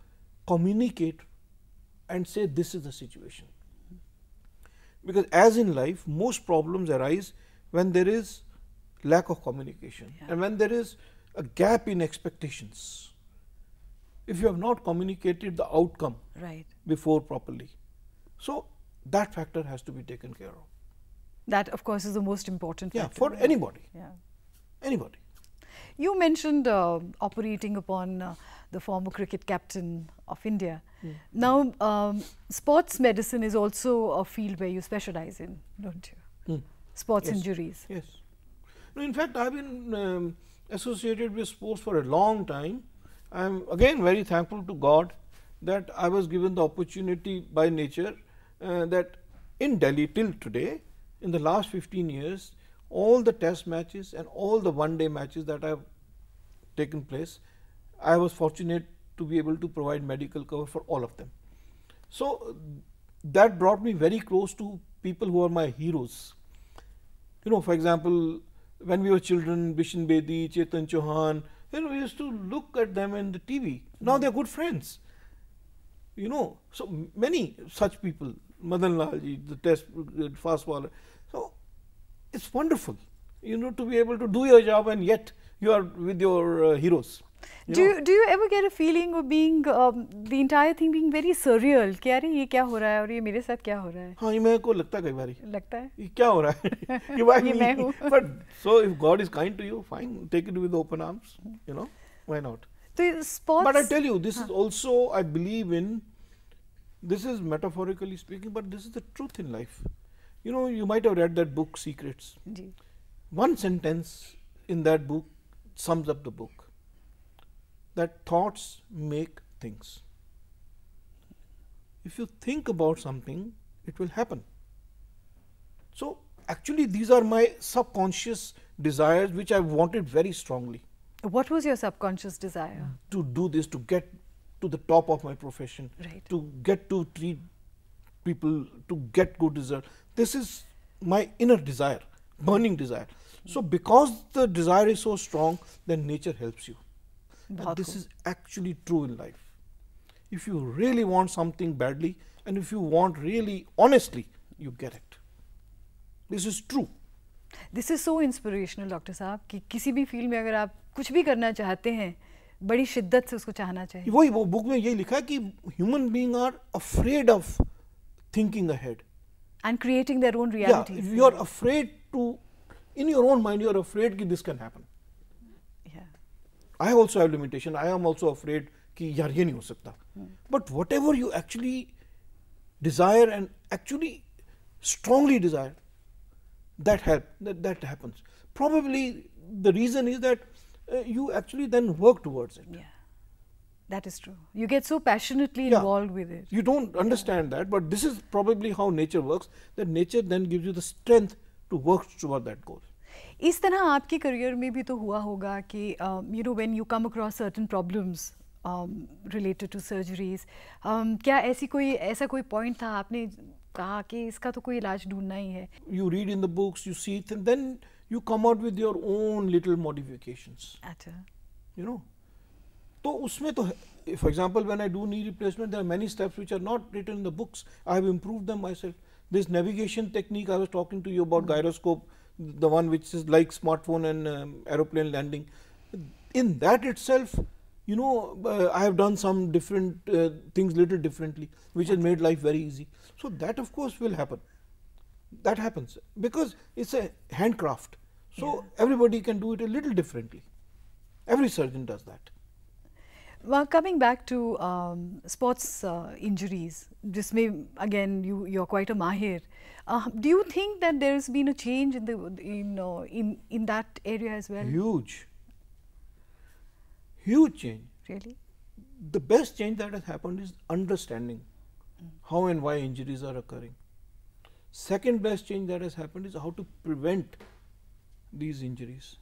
communicate and say this is the situation. Mm-hmm. Because as in life, most problems arise when there is lack of communication Yeah. and when there is a gap in expectations. If you have not communicated the outcome Right. before properly. So, that factor has to be taken care of. That, of course, is the most important Yeah, factor. for anybody, Yeah. anybody. You mentioned uh, operating upon uh, the former cricket captain of India. Hmm. Now, um, sports medicine is also a field where you specialize in, don't you? Hmm. Sports Yes. injuries. Yes. No, in fact, I've been um, associated with sports for a long time. I'm again very thankful to God that I was given the opportunity by nature uh, that in Delhi till today, in the last 15 years, all the test matches and all the one day matches that have taken place, I was fortunate to be able to provide medical cover for all of them. So, that brought me very close to people who are my heroes. You know, for example, when we were children, Bishan Bedi, Chetan Chauhan, you know, we used to look at them in the TV. Now they're good friends. You know, so many such people, Madan Lalji, the test fast bowler. So it's wonderful, you know, to be able to do your job and yet you are with your uh, heroes do you, do you ever get a feeling of being um, the entire thing being very surreal कि अरे ये क्या हो रहा है और ये मेरे साथ क्या हो रहा है हाँ ये मेरे को लगता है कई बारी लगता है ये क्या हो रहा है कि why ये me? मैं हूँ। but so if God is kind to you fine take it with open arms you know why not तो sports but I tell you this is also I believe in this is metaphorically speaking but this is the truth in life you know you might have read that book secrets जी one sentence in that book sums up the book that thoughts make things. If you think about something, it will happen. So, actually, these are my subconscious desires which I wanted very strongly what was your subconscious desire to do this, to get to the top of my profession, Right. to get to treat people, to get good result. This is my inner desire, burning desire. So, because the desire is so strong, then nature helps you. And बहुत this खूब। is actually true in life. If you really want something badly, and if you want really honestly, you get it. This is true. This is so inspirational doctor साहब कि किसी भी field में अगर आप कुछ भी करना चाहते हैं बड़ी शिद्दत से उसको चाहना चाहिए वही वो बुक में यही लिखा है कि human being are afraid of thinking ahead and creating their own yeah reality if you are afraid to in your own mind you are afraid कि this can happen I also have limitation I am also afraid कि यार ये नहीं हो सकता but whatever you actually desire and actually strongly desire that help that, that happens probably the reason is that uh, you actually then work towards it Yeah, that is true. You get so passionately Yeah. involved with it. you don't understand that but this is probably how nature works that nature then gives you the strength to work toward that goal इस तरह आपके career में भी तो हुआ होगा कि you know when you come across certain problems related to surgeries क्या ऐसी कोई ऐसा कोई पॉइंट था आपने कहा कि इसका तो कोई इलाज ढूंढना ही है? You read in the books you see it then you come out with your own little modifications अच्छा। यू नो तो उसमें तो for example when I do knee replacement there are steps which are not written in the books I have improved them myself this technique I was talking to you about gyroscope. The one which is like smartphone and um, aeroplane landing. In that itself, you know, uh, I have done some different uh, things little differently, which has made life very easy. So that of course will happen. That happens because it's a handcraft. So everybody can do it a little differently. Every surgeon does that. Well, coming back to um, sports uh, injuries, this may again you you're quite a mahir. Uh, do you think that there has been a change in the in uh, in in that area as well? Huge, huge change. Really, the best change that has happened is understanding mm. how and why injuries are occurring. Second best change that has happened is how to prevent these injuries.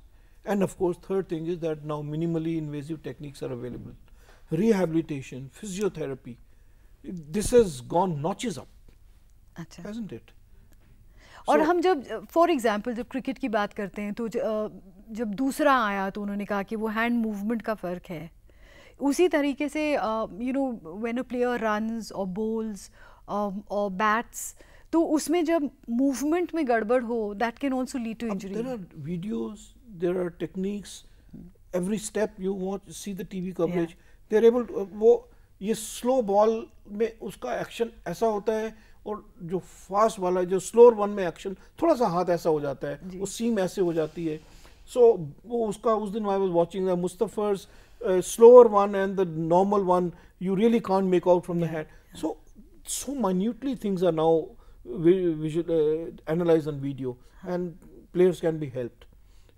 And of course, third thing is that now minimally invasive techniques are available. Mm rehabilitation, physiotherapy. This has gone notches up, Achha. hasn't it? और so, हम जब for example जब cricket की बात करते हैं तो ज, जब दूसरा आया तो उन्होंने कहा कि वो हैंड मूवमेंट का फ़र्क है उसी तरीके से you know when a player runs और बोल्स और बैट्स तो उसमें जब मूवमेंट में गड़बड़ हो that can also lead to injury there are videos there are techniques every step you want see the V coverage. Able to. uh, वो ये स्लो बॉल में उसका एक्शन ऐसा होता है और जो फास्ट वाला जो स्लोअर वन में एक्शन थोड़ा सा हाथ ऐसा हो जाता है। वो सीम ऐसे हो जाती है। सो so, वो उसका उस दिन I was watching Mustafizur's slower one and the normal one you really can't make out from the hand so so minutely things are now analyse on video and players can and players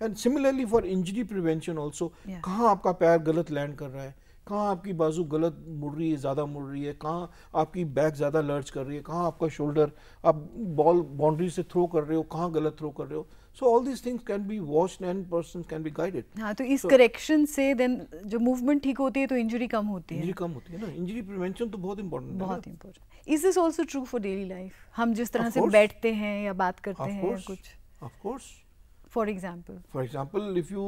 and similarly for injury prevention Yeah. कहाँ आपका पैर गलत land कर रहा है? कहाँ आपकी बाजू गलत मुड़ रही है ज़्यादा मुड़ रही है? कहाँ आपकी बैक ज़्यादा लर्च कर रही है? कहाँ आपका शोल्डर आप बॉल बाउंड्री से थ्रो कर रहे हो? कहाँ गलत थ्रो कर रहे हो? So all these things can be watched and person can be guided हाँ तो इस करेक्शन So- से देन जो मूवमेंट ठीक होती है तो इंजरी कम होती है। इंजरी कम होती है ना? इंजरी प्रिवेंशन तो बहुत इंपॉर्टेंट है बहुत important is this also true for daily life हम जिस तरह से बैठते हैं या बात करते हैं या कुछ। Of course for example For example, if you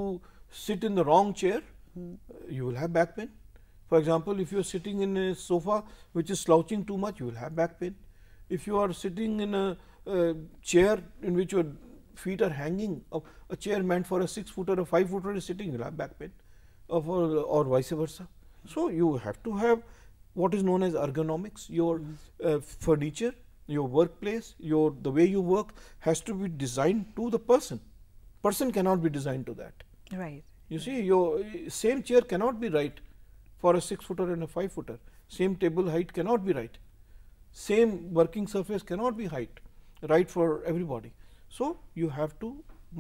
sit in the wrong chair, uh, you will have back pain. For example, if you are sitting in a sofa which is slouching too much, you will have back pain. If you are sitting in a, uh chair in which your feet are hanging, a, a chair meant for a six footer or five footer is sitting, you will have back pain. or, or vice versa. So, you have to have what is known as ergonomics, your uh, furniture, your workplace, your the way you work has to be designed to the person. Person cannot be designed to that. Right. You see, your same chair cannot be right for a six footer and a five footer. Same table height cannot be right. Same working surface cannot be height right for everybody. So, you have to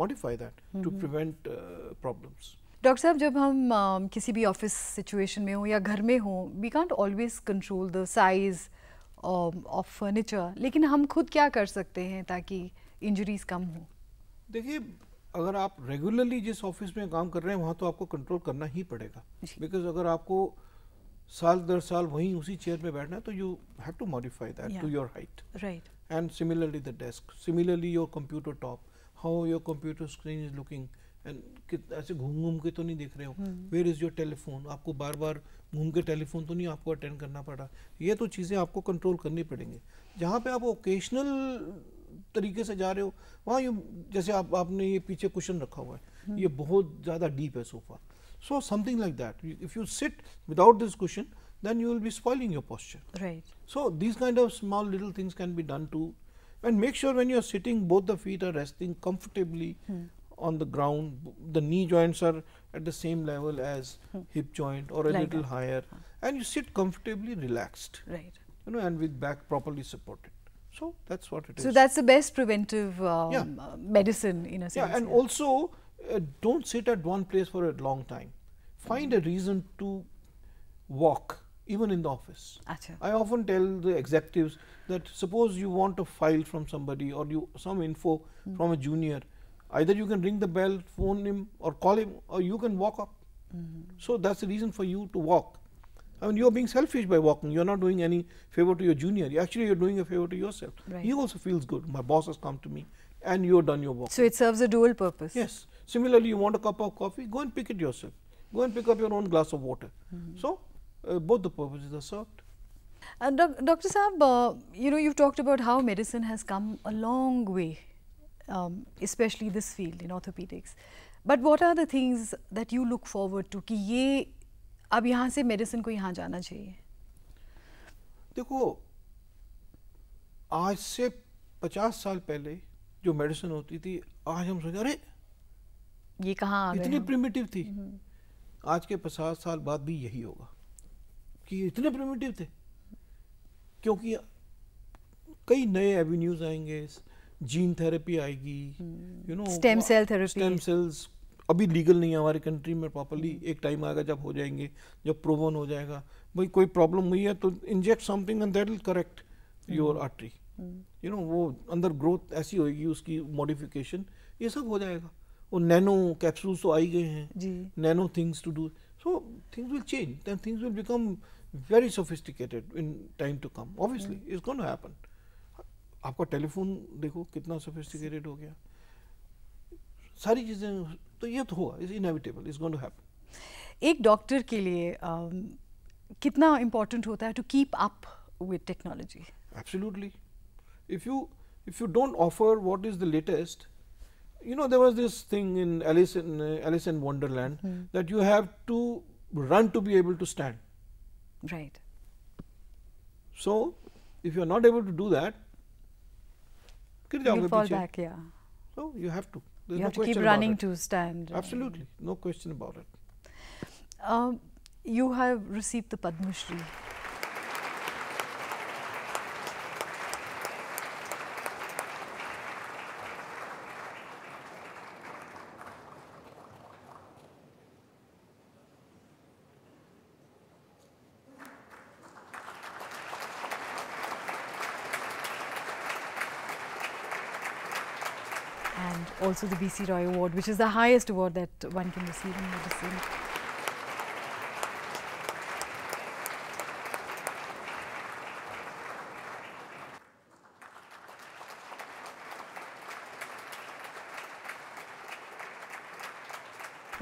modify that mm -hmm. to prevent uh, problems. Doctor साहब जब हम um, किसी भी office situation में हो या घर में हो we can't always control the size of furniture लेकिन हम खुद क्या कर सकते हैं ताकि इंजरीज कम हो देखिए अगर आप रेगुलरली जिस ऑफ़िस में काम कर रहे हैं वहाँ तो आपको कंट्रोल करना ही पड़ेगा। बिकॉज़ अगर आपको साल दर साल वहीं उसी चेयर में बैठना है तो you have to modify that to your height right and similarly desk. Similarly your computer top. How your computer screen is looking. And कित ऐसे घूम घूम के तो नहीं देख रहे हो। वेयर इज़ योर टेलीफोन आपको बार बार घूम के टेलीफोन तो नहीं आपको अटेंड करना पड़ा। ये तो चीज़ें आपको कंट्रोल करनी पड़ेंगी। जहाँ पे आप ओकेशनल तरीके से जा रहे हो वहाँ यू जैसे आप आपने ये पीछे क्वेश्चन रखा हुआ है ये बहुत ज़्यादा डीप है sofa so something like that if you sit without this question then you will be spoiling your posture right so these kind of small little things can be done too. And make sure when you are sitting, both the feet are resting comfortably on the ground. B- The knee joints are at the same level as hip joint or a Like little that. higher. And you sit comfortably relaxed, right you know, and with back properly supported. So that's what it so is. so that's the best preventive um, yeah. Uh, medicine in a sense. Yeah, and yeah. also uh, don't sit at one place for a long time. Find mm. a reason to walk, even in the office. Achha. I often tell the executives that suppose you want a file from somebody or you some info mm. from a junior, either you can ring the bell, phone him, or call him, or you can walk up. Mm. So that's the reason for you to walk. I mean, you're being selfish by walking. You're not doing any favor to your junior. Actually, you're doing a favor to yourself. Right. He also feels good. My boss has come to me, and you've done your work. So it serves a dual purpose. Yes. Similarly, you want a cup of coffee, go and pick it yourself. Go and pick up your own glass of water. So, uh, both the purposes are served. Uh, doc- Dr. Saab, uh, you know, you've talked about how medicine has come a long way, um, especially this field in orthopedics. But what are the things that you look forward to कि ये अब यहाँ से medicine को यहाँ जाना चाहिए। देखो आज से पचास साल पहले जो मेडिसिन होती थी आज हम सोचे अरे ये कहाँ इतनी? प्रिमिटिव थी। आज के पचास साल बाद भी यही होगा कि इतने प्रिमिटिव थे। क्योंकि कई नए एवेन्यूज आएँगे जीन थेरेपी आएगी you know stem cell therapy. Stem cells अभी लीगल नहीं है हमारी कंट्री में प्रॉपरली एक टाइम आएगा जब हो जाएँगे जब प्रोवन हो जाएगा। भाई कोई प्रॉब्लम हुई है तो inject something and that will correct your artery you know वो अंदर ग्रोथ ऐसी होगी उसकी मॉडिफिकेशन ये सब हो जाएगा। वो नैनो कैप्सूल्स तो आई गए हैं। Nano things to do so things will change. Then things will become very sophisticated in time to come. Obviously, it's going to आपका टेलीफोन देखो कितना सोफिस्टिकेटेड हो गया। सारी चीज़ें तो ये तो होगा is inevitable is going to happen एक डॉक्टर के लिए um, कितना इम्पोर्टेंट होता है to keep up with technology Absolutely. If you if you don't offer what is the latest, you know there was this thing in Alice in uh, Alice in Wonderland that you have to run to be able to stand. Right So if you are not able to do that, गिर you जाओगे fall पीछे. back yeah So you have to. There's you no have to keep running to stand Absolutely, no question about it. Um, you have received the Padma Shri. And also the B.C. Roy Award, which is the highest award that one can receive in medicine.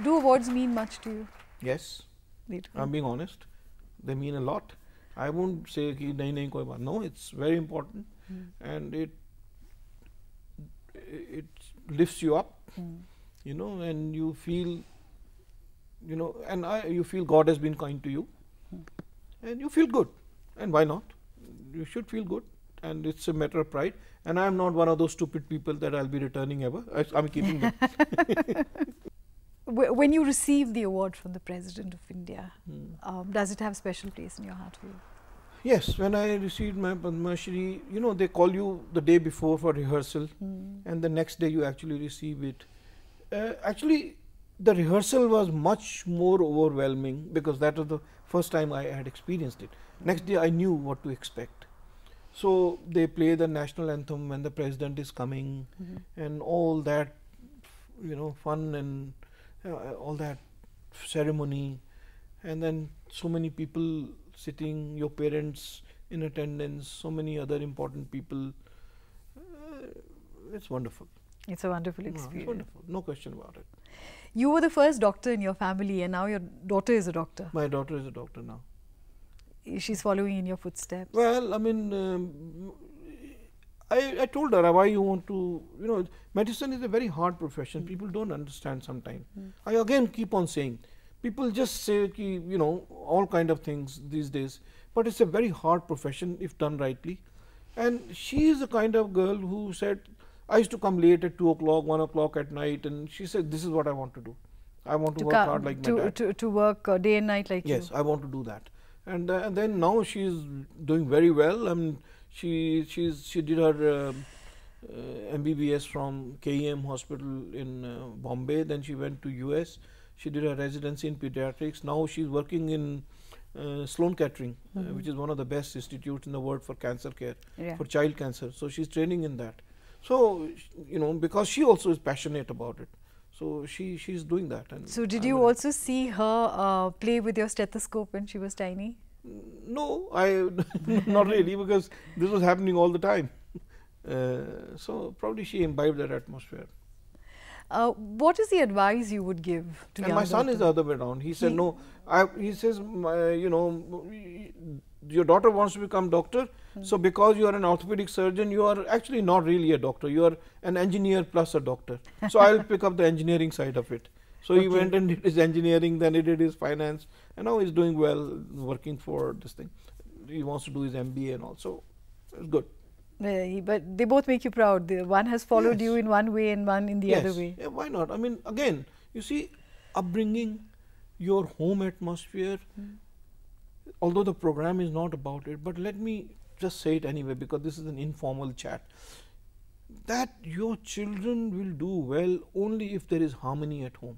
Do awards mean much to you? Yes. They do. I'm being honest. They mean a lot. I won't say. No, it's very important, mm. and it lifts you up. Hmm. You know, and you feel you know, and I, you feel God has been kind to you, and you feel good, and why not? You should feel good, and it's a matter of pride. And I am not one of those stupid people that I'll be returning ever. I, am keeping them. when you receive the award from the President of India, hmm. um, does it have a special place in your heart for you? Yes, when I received my Padma Shri, you know, they call you the day before for rehearsal, mm. and the next day you actually receive it. Uh, actually, the rehearsal was much more overwhelming because that was the first time I had experienced it. Mm. Next day, I knew what to expect. So they play the national anthem when the president is coming, mm-hmm. and all that, you know, fun and uh, all that ceremony, and then so many people sitting, your parents in attendance, so many other important people. Uh, it's wonderful. It's a wonderful experience. No, it's wonderful, no question about it. You were the first doctor in your family, and now your daughter is a doctor. My daughter is a doctor now. She's following in your footsteps. Well, I mean, um, I, I told her why you want to, you know, medicine is a very hard profession. Mm. People don't understand sometimes. Mm. I again keep on saying, people just say ki, you know all kind of things these days but it's a very hard profession if done rightly and she is the kind of girl who said i used to come late at 2 o'clock 1 o'clock at night and she said this is what i want to do i want to, to work hard like to, my dad. To, to work uh, day and night like yes you. i want to do that and, uh, and then now she is doing very well i mean she she's she did her uh, uh mbbs from KEM hospital in uh, bombay then she went to us she did a residency in pediatrics. Now she's working in uh, Sloan Kettering, mm -hmm. uh, mm-hmm. which is one of the best institutes in the world for cancer care, yeah. for child cancer. So she's training in that. So you know, because she also is passionate about it. So she she's doing that. And so did I'm you also see her uh, play with your stethoscope when she was tiny? No, I not really because this was happening all the time. Uh, so probably she imbibed that atmosphere. Uh, what is the advice you would give to and my son doctor? is the other way around. He said, he no, I, he says, you know, your daughter wants to become doctor. Hmm. So, because you are an orthopedic surgeon, you are actually not really a doctor. You are an engineer plus a doctor. So, I will pick up the engineering side of it. So, okay. he went and did his engineering, then he did his finance, and now he's doing well working for this thing. He wants to do his MBA and also, it's good. Uh, but they both make you proud. The one has followed yes. you in one way and one in the yes. other way. Yeah, why not? I mean, again, you see, upbringing, your home atmosphere, mm. although the program is not about it, but let me just say it anyway because this is an informal chat. That your children will do well only if there is harmony at home.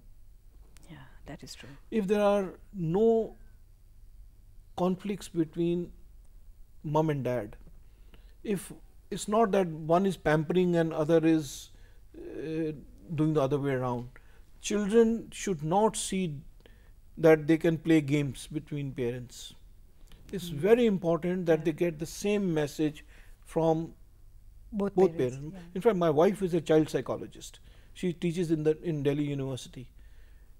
Yeah, that is true. If there are no conflicts between mom and dad, if it's not that one is pampering and other is uh, doing the other way around. Children should not see that they can play games between parents. It's mm. very important that yeah. they get the same message from both, both parents. parents. Yeah. In fact, my wife is a child psychologist. She teaches in the in Delhi University,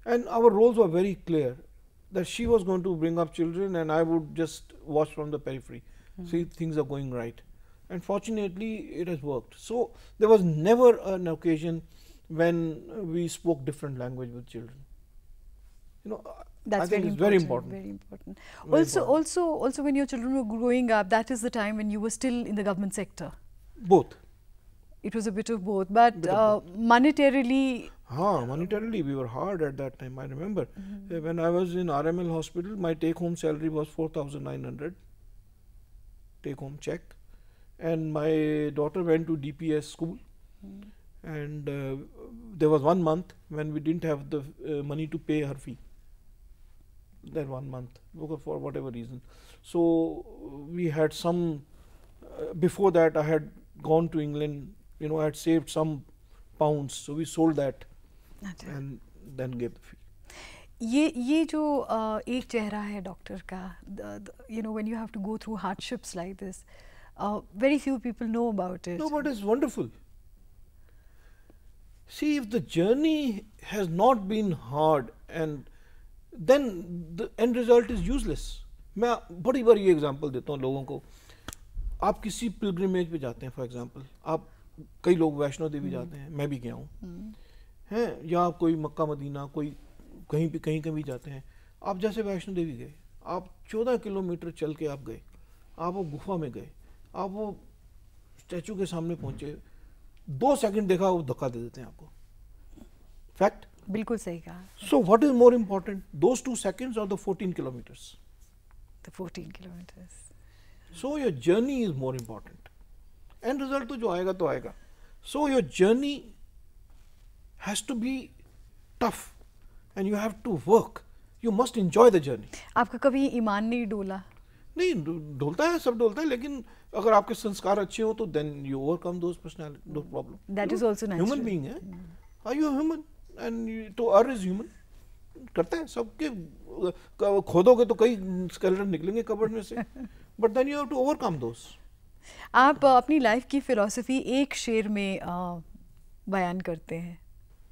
and our roles were very clear. That she was going to bring up children, and I would just watch from the periphery, mm. see things are going right and fortunately it has worked. So, there was never an occasion when we spoke different language with children. You know, that's I think very it's very important. Very important. Very also, important. also, also, when your children were growing up, that is the time when you were still in the government sector. Both. It was a bit of both, but bit uh, both. monetarily. Ah, monetarily, we were hard at that time. I remember mm -hmm. when I was in RML hospital, my take-home salary was four thousand nine hundred. Take-home check and my daughter went to DPS school. Mm. And uh, there was one month when we didn't have the uh, money to pay her fee. That one month, for whatever reason. So we had some. Uh, before that, I had gone to England. You know, I had saved some pounds, so we sold that, and then gave the fee. ये ये जो एक चेहरा है doctor का you know when you have to go through hardships like this uh, very few people know about it. No, but it's wonderful. See, if the journey has not been hard and then the end result is useless. मैं बड़ी बार ये example देता हूँ लोगों को आप किसी pilgrimage पे जाते हैं फॉर एग्जांपल आप कई लोग वैष्णो देवी जाते हैं मैं भी गया हूँ हैं या आप कोई मक्का मदीना कोई कहीं भी कहीं कहीं जाते हैं आप जैसे वैष्णो देवी गए आप चौदह किलोमीटर चल के आप गए आप वो गुफा में गए आप वो स्टैचू के सामने पहुँचे दो सेकंड देखा वो धक्का दे देते हैं आपको। फैक्ट बिल्कुल सही कहा। So what is more important those two seconds or the 14 kilometres the 14 kilometres so your journey is more important and result तो जो आएगा तो आएगा। So your journey has to be tough and you have to work you must enjoy the journey आपका कभी ईमान नहीं डोला। नहीं डोलता है सब डोलता है लेकिन अगर आपके संस्कार अच्छे हो तो then you overcome those personality दो problem That is also human being है आर यू ह्यूमन एंड तो अर इज़ ह्यूमन करता है सबके खोदोगे तो कई स्केलेटन निकलेंगे कबर्ड में से। But then you have to overcome those आप अपनी लाइफ की फिलॉसफी एक शेर में बयान करते हैं।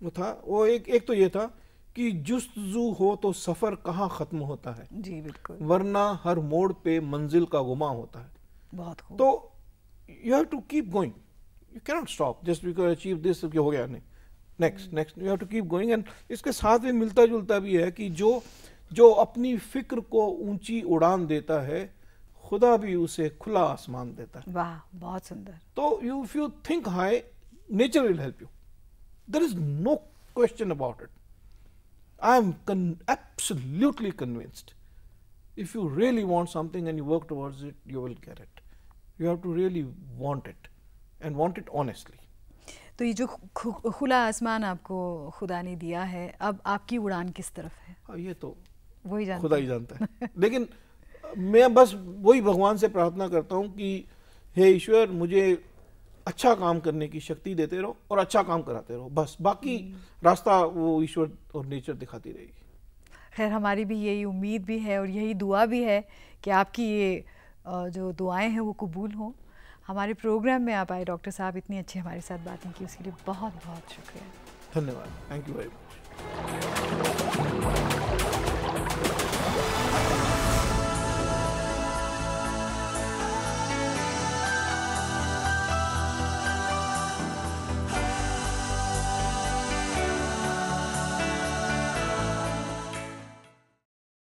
वो था वो एक एक तो ये था कि जुस्तजू हो तो सफ़र कहाँ खत्म होता है? जी बिल्कुल। वरना हर मोड़ पे मंजिल का गुमा होता है। बहुत खूब। तो you have to keep going you cannot stop just because achieve this हो गया नहीं। Next next you have to keep going and इसके साथ में मिलता जुलता भी है कि जो जो अपनी फ़िक्र को ऊँची उड़ान देता है खुदा भी उसे खुला आसमान देता है। वाह बहुत सुंदर। तो you if you think high nature will help you there is no question about it I am absolutely convinced if you really want something and you work towards it you will get it. You have to really want it and want it honestly. तो ये जो खुला आसमान आपको खुदा ने दिया है अब आपकी उड़ान किस तरफ़ है? हाँ ये तो वही जानते खुदा ही। जानता है। लेकिन मैं बस वही भगवान से प्रार्थना करता हूँ कि हे ईश्वर मुझे अच्छा काम करने की शक्ति देते रहो और अच्छा काम कराते रहो। बस बाकी रास्ता वो ईश्वर और नेचर दिखाती रहेगी। खैर हमारी भी यही उम्मीद भी है और यही दुआ भी है कि आपकी ये जो दुआएँ हैं वो कबूल हों। हमारे प्रोग्राम में आप आए, डॉक्टर साहब इतनी अच्छी हमारे साथ बातें की, उसके लिए बहुत बहुत शुक्रिया। धन्यवाद। Thank you very much